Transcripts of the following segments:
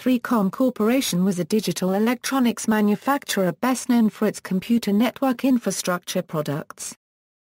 3Com Corporation was a digital electronics manufacturer best known for its computer network infrastructure products.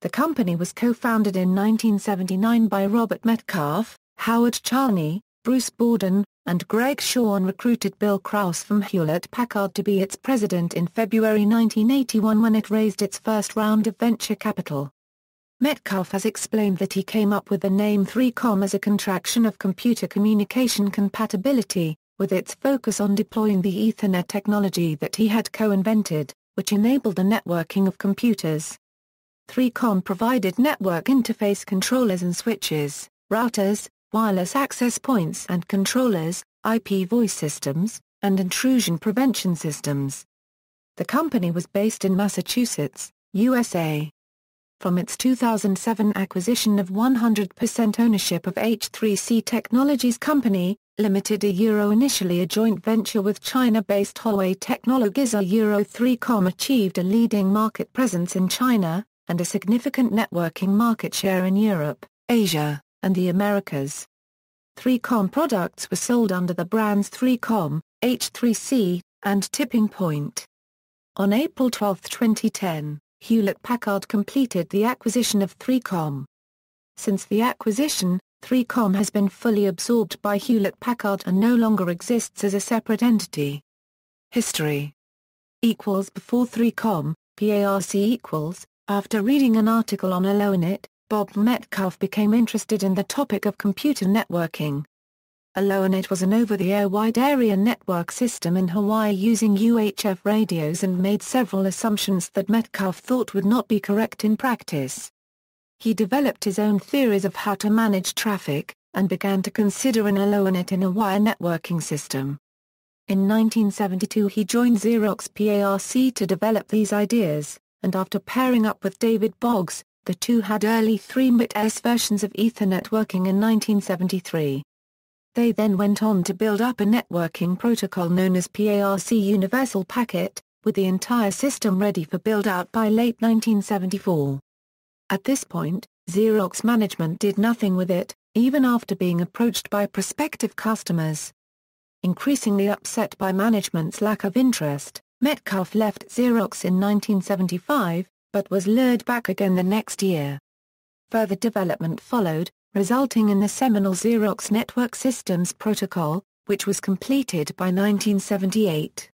The company was co-founded in 1979 by Robert Metcalfe, Howard Charney, Bruce Borden, and Greg Shaw and recruited Bill Krause from Hewlett-Packard to be its president in February 1981 when it raised its first round of venture capital. Metcalfe has explained that he came up with the name 3Com as a contraction of computer communication compatibility, with its focus on deploying the Ethernet technology that he had co-invented, which enabled the networking of computers. 3Com provided network interface controllers and switches, routers, wireless access points and controllers, IP voice systems, and intrusion prevention systems. The company was based in Massachusetts, USA. From its 2007 acquisition of 100% ownership of H3C Technologies Company, Limited a Euro initially a joint venture with China-based Huawei Technologies a Euro 3Com achieved a leading market presence in China, and a significant networking market share in Europe, Asia, and the Americas. 3Com products were sold under the brands 3Com, H3C, and TippingPoint. On April 12, 2010, Hewlett-Packard completed the acquisition of 3Com. Since the acquisition, 3Com has been fully absorbed by Hewlett-Packard and no longer exists as a separate entity. History equals before 3Com, PARC equals, after reading an article on ALOHAnet, Bob Metcalfe became interested in the topic of computer networking. ALOHAnet was an over-the-air wide-area network system in Hawaii using UHF radios and made several assumptions that Metcalfe thought would not be correct in practice. He developed his own theories of how to manage traffic, and began to consider an ALOHAnet in a wire networking system. In 1972 he joined Xerox PARC to develop these ideas, and after pairing up with David Boggs, the two had early 3-bit-S versions of Ethernet working in 1973. They then went on to build up a networking protocol known as PARC Universal Packet, with the entire system ready for build-out by late 1974. At this point, Xerox management did nothing with it, even after being approached by prospective customers. Increasingly upset by management's lack of interest, Metcalfe left Xerox in 1975, but was lured back again the next year. Further development followed, resulting in the seminal Xerox Network Systems Protocol, which was completed by 1978.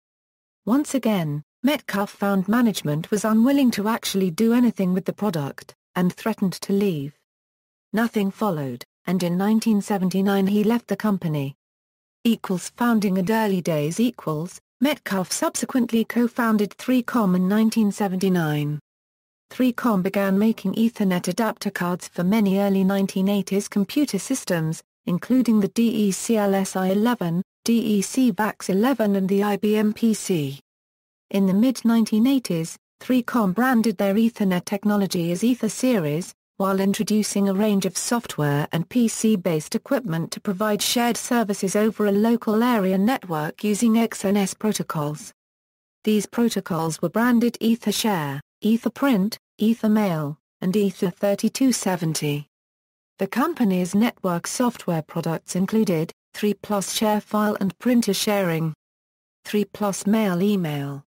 Once again, Metcalfe found management was unwilling to actually do anything with the product, and threatened to leave. Nothing followed, and in 1979 he left the company. Equals founding and early days equals, Metcalfe subsequently co-founded 3Com in 1979. 3Com began making Ethernet adapter cards for many early 1980s computer systems, including the DEC LSI-11, DEC VAX-11 and the IBM PC. In the mid-1980s, 3Com branded their Ethernet technology as Ether Series, while introducing a range of software and PC-based equipment to provide shared services over a local area network using XNS protocols. These protocols were branded EtherShare, EtherPrint, EtherMail, and Ether3270. The company's network software products included 3 Plus Share File and Printer Sharing, 3 Plus Mail Email,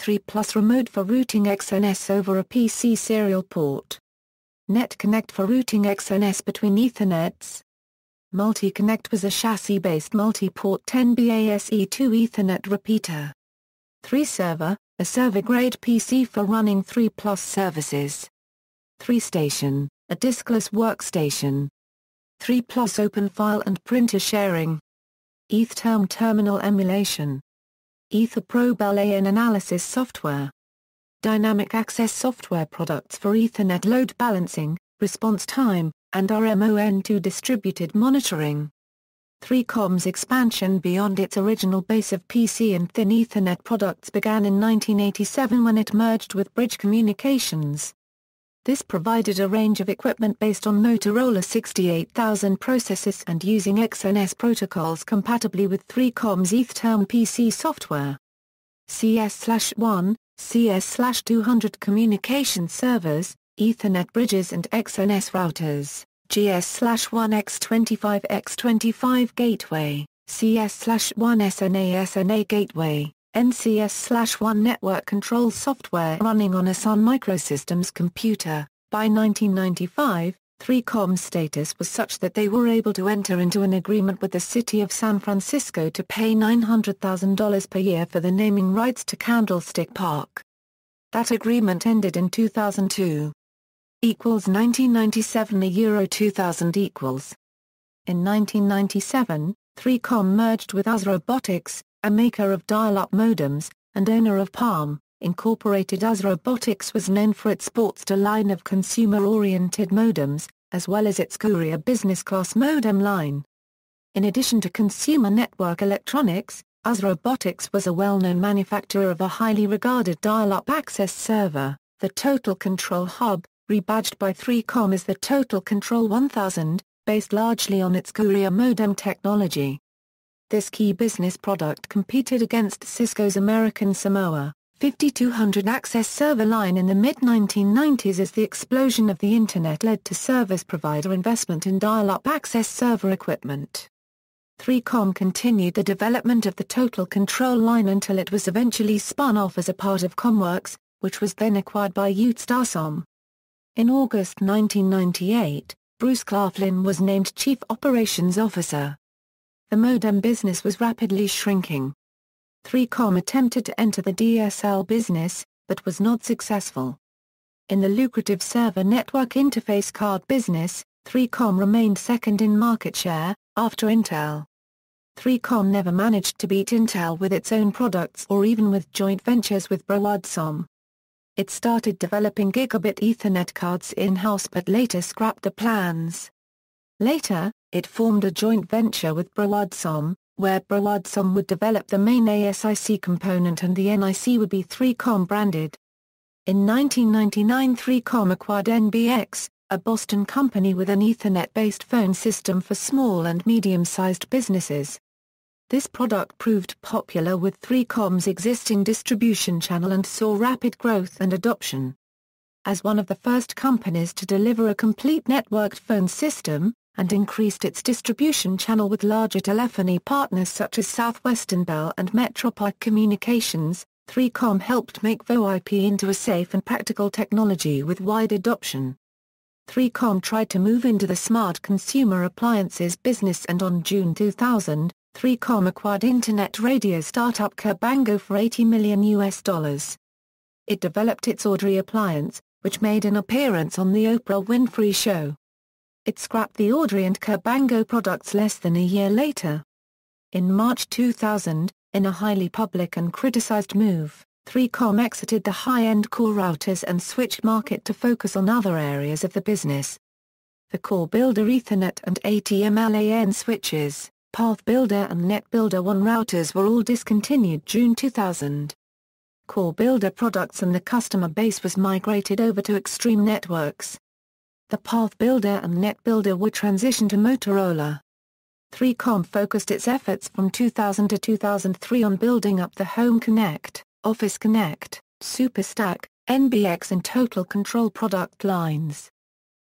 3 Plus Remote for routing XNS over a PC serial port. NetConnect for routing XNS between Ethernets. Multi-Connect was a chassis-based multi-port 10BASE2 Ethernet repeater. 3 Server, a server-grade PC for running 3 Plus services. 3 Station, a diskless workstation. 3 Plus Open File and Printer Sharing. ETHTerm Terminal Emulation. EtherProbe LAN analysis software. Dynamic access software products for Ethernet load balancing, response time, and RMON2 distributed monitoring. 3Com's expansion beyond its original base of PC and Thin Ethernet products began in 1987 when it merged with Bridge Communications. This provided a range of equipment based on Motorola 68000 processors and using XNS protocols compatibly with 3com's ETHTerm PC software. CS-1, CS-200 communication servers, Ethernet bridges and XNS routers, GS-1X25X25 gateway, CS-1 SNA SNA Gateway, NCS-1 network control software running on a Sun Microsystems computer. By 1995, 3Com's status was such that they were able to enter into an agreement with the city of San Francisco to pay $900,000 per year for the naming rights to Candlestick Park. That agreement ended in 2002. Equals 1997 a Euro 2000 equals. In 1997, 3Com merged with U.S. Robotics, a maker of dial-up modems, and owner of Palm, Incorporated U.S. Robotics was known for its Sportster line of consumer-oriented modems, as well as its Courier business class modem line. In addition to consumer network electronics, U.S. Robotics was a well-known manufacturer of a highly regarded dial-up access server, the Total Control Hub, rebadged by 3Com as the Total Control 1000, based largely on its Courier modem technology. This key business product competed against Cisco's American Samoa, 5200 access server line in the mid-1990s as the explosion of the Internet led to service provider investment in dial-up access server equipment. 3Com continued the development of the Total Control line until it was eventually spun off as a part of CommWorks, which was then acquired by UTStarcom. In August 1998, Bruce Claflin was named Chief Operations Officer. The modem business was rapidly shrinking. 3Com attempted to enter the DSL business, but was not successful. In the lucrative server network interface card business, 3Com remained second in market share, after Intel. 3Com never managed to beat Intel with its own products or even with joint ventures with Broadcom. It started developing gigabit Ethernet cards in-house but later scrapped the plans. Later, it formed a joint venture with Broadcom, where Broadcom would develop the main ASIC component and the NIC would be 3Com branded. In 1999 3Com acquired NBX, a Boston company with an Ethernet-based phone system for small and medium-sized businesses. This product proved popular with 3Com's existing distribution channel and saw rapid growth and adoption. As one of the first companies to deliver a complete networked phone system, and increased its distribution channel with larger telephony partners such as Southwestern Bell and Metropark Communications, 3Com helped make VoIP into a safe and practical technology with wide adoption. 3Com tried to move into the smart consumer appliances business and on June 2000, 3Com acquired internet radio startup Kerbango for 80 million US dollars. It developed its Audrey appliance, which made an appearance on The Oprah Winfrey Show. It scrapped the Audrey and Kerbango products less than a year later. In March 2000, in a highly public and criticized move, 3Com exited the high-end core routers and switched market to focus on other areas of the business. The Core Builder Ethernet and ATM-LAN switches, Path Builder and Net Builder 1 routers were all discontinued June 2000. Core Builder products and the customer base was migrated over to Extreme Networks. The Path Builder and Net Builder were transitioned to Motorola. 3Com focused its efforts from 2000 to 2003 on building up the Home Connect, Office Connect, SuperStack, NBX and Total Control product lines.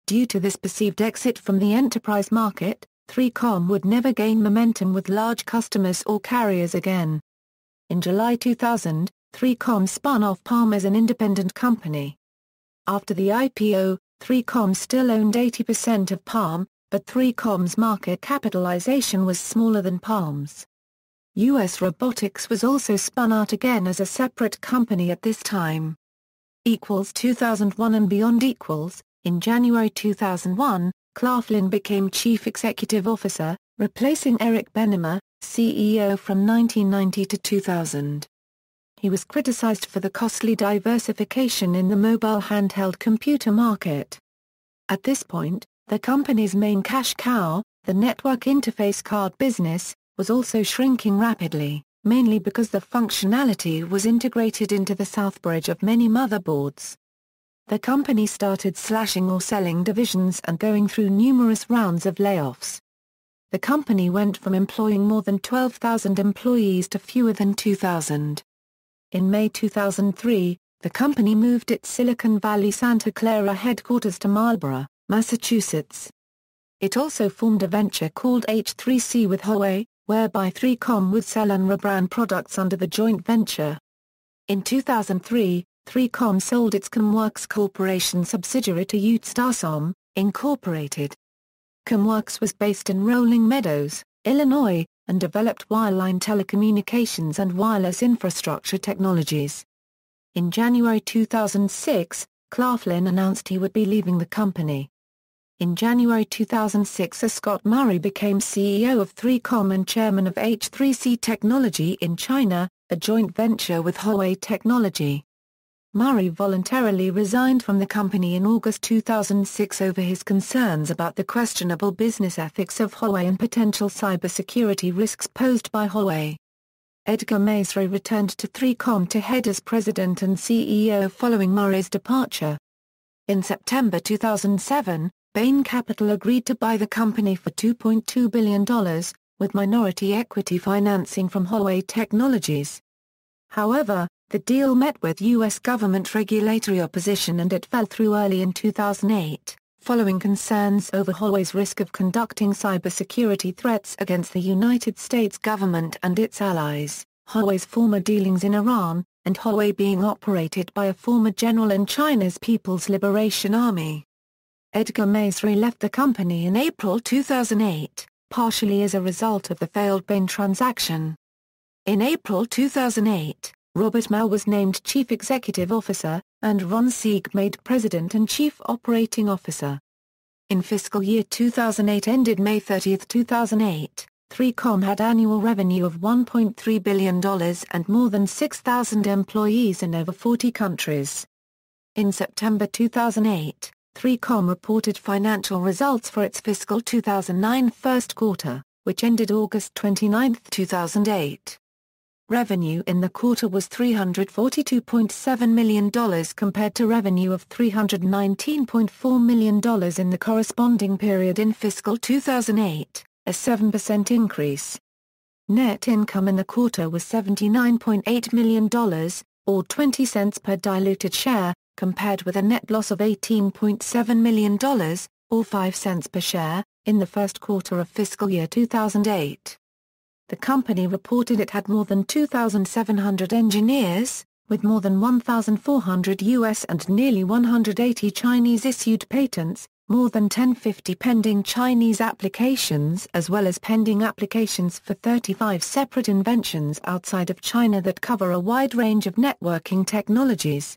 Due to this perceived exit from the enterprise market, 3Com would never gain momentum with large customers or carriers again. In July 2000, 3Com spun off Palm as an independent company. After the IPO, 3Com still owned 80% of Palm, but 3Com's market capitalization was smaller than Palm's. U.S. Robotics was also spun out again as a separate company at this time. Equals 2001 and beyond equals, in January 2001, Claflin became Chief Executive Officer, replacing Eric Benhamou, CEO from 1990 to 2000. He was criticized for the costly diversification in the mobile handheld computer market. At this point, the company's main cash cow, the network interface card business, was also shrinking rapidly, mainly because the functionality was integrated into the Southbridge of many motherboards. The company started slashing or selling divisions and going through numerous rounds of layoffs. The company went from employing more than 12,000 employees to fewer than 2,000. In May 2003, the company moved its Silicon Valley Santa Clara headquarters to Marlborough, Massachusetts. It also formed a venture called H3C with Huawei, whereby 3Com would sell and rebrand products under the joint venture. In 2003, 3Com sold its CommWorks Corporation subsidiary to UTStarcom, Incorporated. CommWorks was based in Rolling Meadows, Illinois, and developed wireline telecommunications and wireless infrastructure technologies. In January 2006, Claflin announced he would be leaving the company. In January 2006 A. Scott Murray became CEO of 3Com and chairman of H3C Technology in China, a joint venture with Huawei Technology. Murray voluntarily resigned from the company in August 2006 over his concerns about the questionable business ethics of Huawei and potential cybersecurity risks posed by Huawei. Edgar Masri returned to 3Com to head as president and CEO following Murray's departure. In September 2007, Bain Capital agreed to buy the company for $2.2 billion, with minority equity financing from Huawei Technologies. However, the deal met with U.S. government regulatory opposition and it fell through early in 2008 following concerns over Huawei's risk of conducting cybersecurity threats against the United States government and its allies, Huawei's former dealings in Iran, and Huawei being operated by a former general in China's People's Liberation Army. Edgar Masri left the company in April 2008, partially as a result of the failed Bain transaction. In April 2008, Robert Mao was named Chief Executive Officer, and Ron Sieg made President and Chief Operating Officer. In fiscal year 2008 ended May 30, 2008, 3Com had annual revenue of $1.3 billion and more than 6,000 employees in over 40 countries. In September 2008, 3Com reported financial results for its fiscal 2009 first quarter, which ended August 29, 2008. Revenue in the quarter was $342.7 million compared to revenue of $319.4 million in the corresponding period in fiscal 2008, a 7% increase. Net income in the quarter was $79.8 million, or 20 cents per diluted share, compared with a net loss of $18.7 million, or 5 cents per share, in the first quarter of fiscal year 2008. The company reported it had more than 2,700 engineers, with more than 1,400 U.S. and nearly 180 Chinese-issued patents, more than 1050 pending Chinese applications as well as pending applications for 35 separate inventions outside of China that cover a wide range of networking technologies.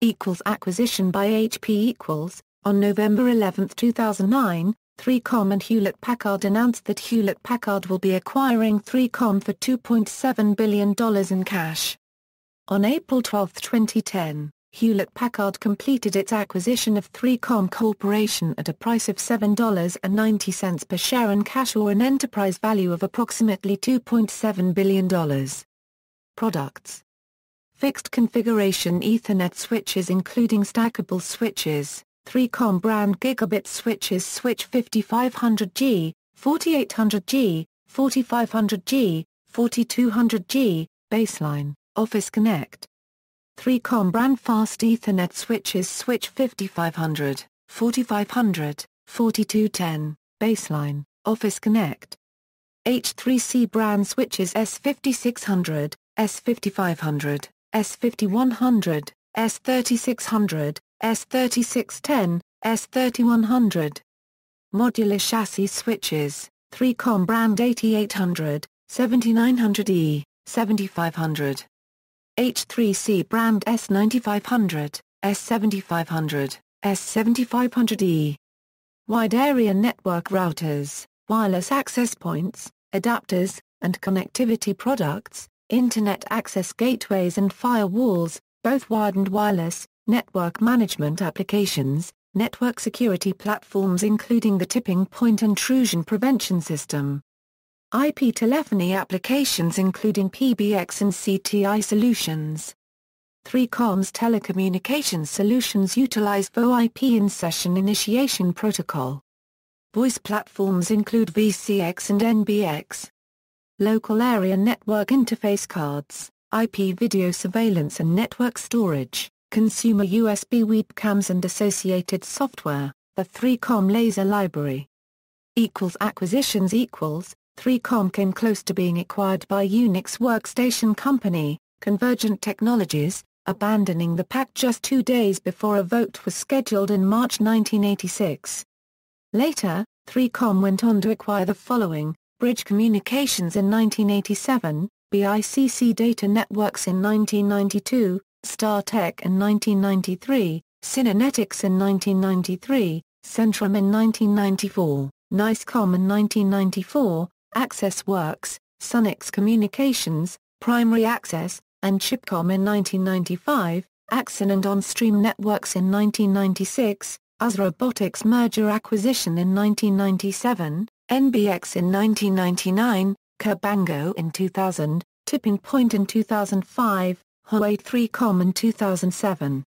Equals acquisition by HP equals, on November 11, 2009, 3Com and Hewlett-Packard announced that Hewlett-Packard will be acquiring 3Com for $2.7 billion in cash. On April 12, 2010, Hewlett-Packard completed its acquisition of 3Com Corporation at a price of $7.90 per share in cash or an enterprise value of approximately $2.7 billion. Products Fixed configuration Ethernet switches including stackable switches 3Com brand gigabit switches switch 5500G, 4800G, 4500G, 4200G, baseline, Office Connect. 3Com brand fast Ethernet switches switch 5500, 4500, 4210, baseline, Office Connect. H3C brand switches S5600, S5500, S5100, S3600, S3610, S3100. Modular chassis switches, 3Com brand 8800, 7900E, 7500. H3C brand S9500, S7500, S7500E. Wide area network routers, wireless access points, adapters, and connectivity products, Internet access gateways and firewalls, both wired and wireless, network management applications, network security platforms including the tipping point intrusion prevention system. IP telephony applications including PBX and CTI solutions. 3Com's telecommunications solutions utilize VoIP in-session initiation protocol. Voice platforms include VCX and NBX. Local area network interface cards, IP video surveillance and network storage consumer USB webcams and associated software, the 3Com laser library. Equals acquisitions equals, 3Com came close to being acquired by Unix workstation company, Convergent Technologies, abandoning the pact just two days before a vote was scheduled in March 1986. Later, 3Com went on to acquire the following, Bridge Communications in 1987, BICC Data Networks in 1992, StarTech in 1993, Synernetics in 1993, Centrum in 1994, Nicecom in 1994, Access Works, Sunix Communications, Primary Access, and Chipcom in 1995, Axon and OnStream Networks in 1996, U.S. Robotics merger acquisition in 1997, NBX in 1999, Kerbango in 2000, TippingPoint in 2005, Huawei 3Com in 2007.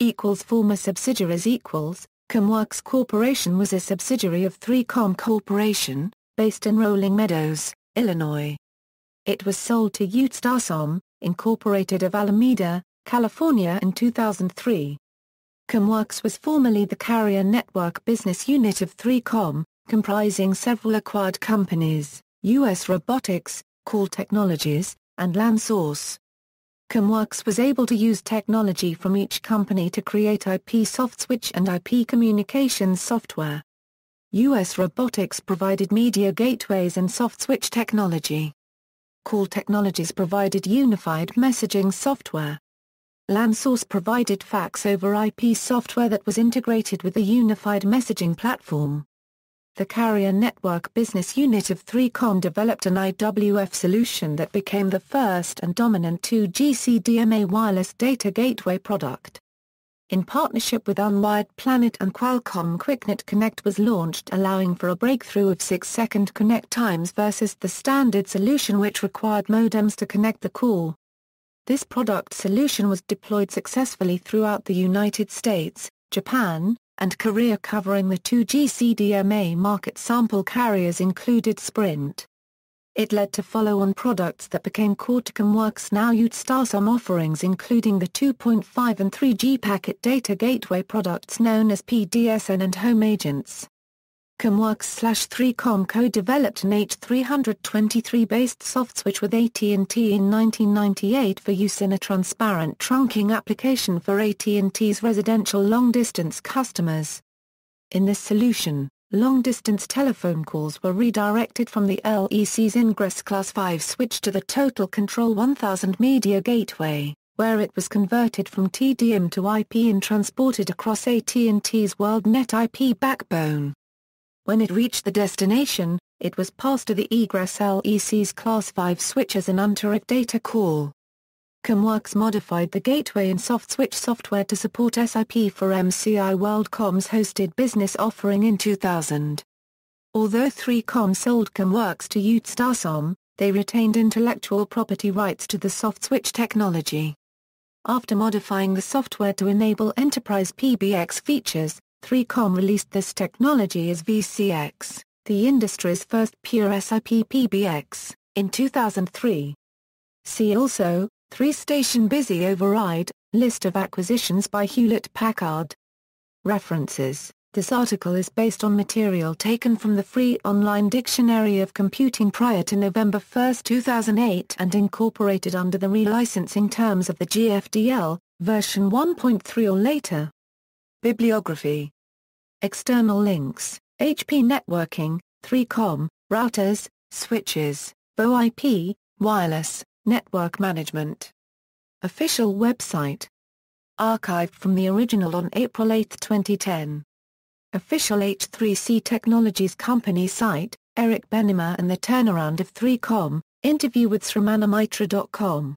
Equals former subsidiaries equals, CommWorks Corporation was a subsidiary of 3Com Corporation, based in Rolling Meadows, Illinois. It was sold to UTStarcom, Incorporated of Alameda, California in 2003. CommWorks was formerly the carrier network business unit of 3Com, comprising several acquired companies, U.S. Robotics, Call Technologies, and LANsource. CommWorks was able to use technology from each company to create IP softswitch and IP communications software. U.S. Robotics provided media gateways and softswitch technology. Call Technologies provided unified messaging software. LANsource provided fax over IP software that was integrated with the unified messaging platform. The Carrier Network business unit of 3Com developed an IWF solution that became the first and dominant 2G CDMA wireless data gateway product. In partnership with Unwired Planet and Qualcomm QuickNet Connect was launched allowing for a breakthrough of 6-second connect times versus the standard solution which required modems to connect the call. This product solution was deployed successfully throughout the United States, Japan, and Korea covering the 2G CDMA market sample carriers included Sprint. It led to follow-on products that became core to CommWorks now UTStarcom offerings including the 2.5 and 3G packet data gateway products known as PDSN and Home Agents. CommWorks-3Com co-developed an H323-based soft switch with AT&T in 1998 for use in a transparent trunking application for AT&T's residential long-distance customers. In this solution, long-distance telephone calls were redirected from the LEC's Ingress Class 5 switch to the Total Control 1000 Media Gateway, where it was converted from TDM to IP and transported across AT&T's WorldNet IP backbone. When it reached the destination, it was passed to the egress LEC's Class 5 switch as an UNTRF data call. CommWorks modified the gateway and soft switch software to support SIP for MCI WorldCom's hosted business offering in 2000. Although 3Com sold CommWorks to UTStarcom, they retained intellectual property rights to the soft switch technology. After modifying the software to enable enterprise PBX features, 3Com released this technology as VCX, the industry's first pure SIP PBX, in 2003. See also, 3-station busy override, list of acquisitions by Hewlett-Packard. References This article is based on material taken from the free online dictionary of computing prior to November 1, 2008 and incorporated under the relicensing terms of the GFDL, version 1.3 or later. Bibliography. External links, HP Networking, 3Com, Routers, Switches, VoIP, Wireless, Network Management. Official website. Archived from the original on April 8, 2010. Official H3C Technologies Company site, Eric Benhamou and the turnaround of 3Com, interview with SramanaMitra.com.